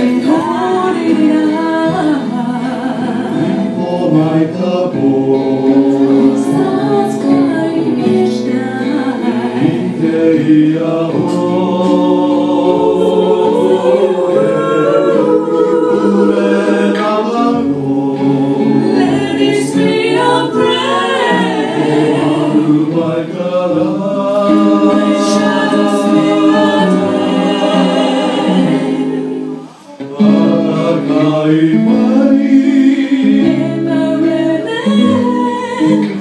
And holding Amen.